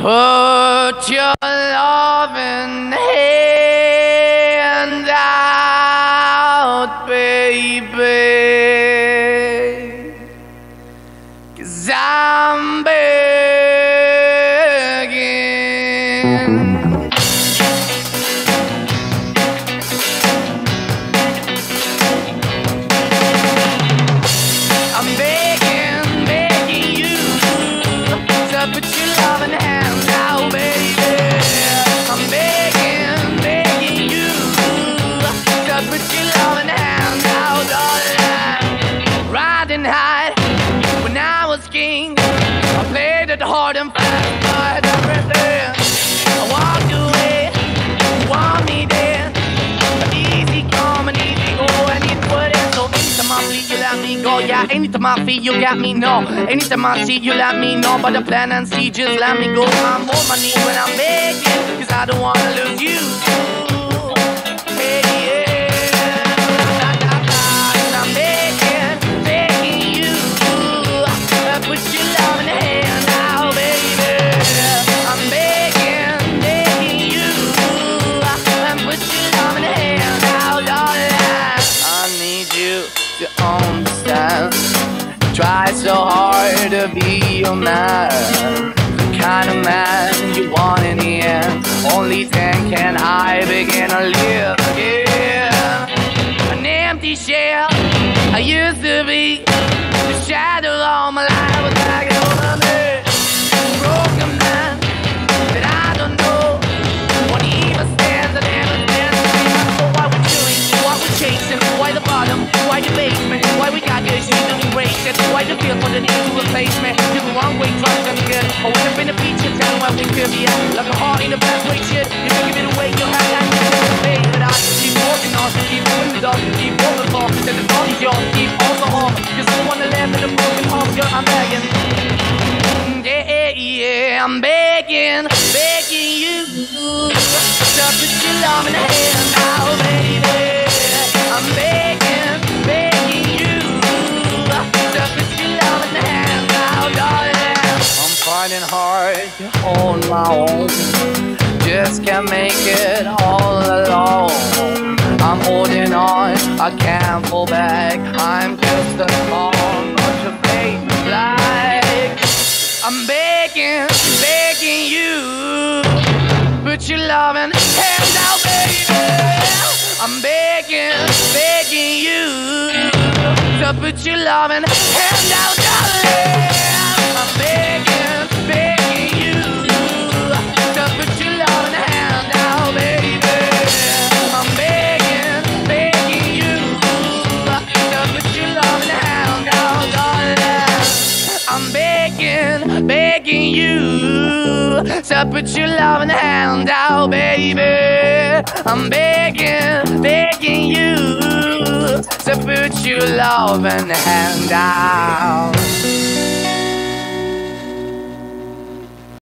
Put your loving hand out, baby. Cause I'm begging. Anytime I feel you got me, no. Anytime I see you let me know, but the plan and see just let me go. I'm on my knees when I'm begging, cause I don't wanna lose you. Try so hard to be your man. The kind of man you want in the end. Only then can I begin to live again. An empty shell I used to be. The shadow all my life was hanging it. Why the feel for the need to replace me? You're the wrong way, trying to good. I went up in the feature town where we could be at. Like a heart in the best way, shit. You can give it away, you have that pay. But I keep walking on, keep moving the dog, keep moving for. Then the is yours, keep also home. Cause I wanna live in a broken home, girl, I'm begging. Yeah, yeah, I'm begging, begging you to put your love in the hand to my own. Just can't make it all alone. I'm holding on, I can't fall back. I'm just a call, bunch of fake black. I'm begging, begging you. Put your loving hand out, baby. I'm begging, begging you. To put your loving hand out, darling. You to put your loving hand out, baby. I'm begging, begging you to put your loving hand out.